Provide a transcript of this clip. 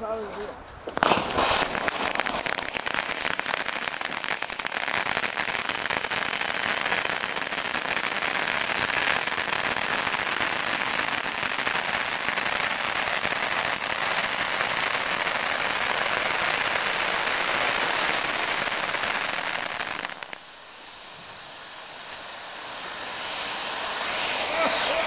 That's all it is. Yeah.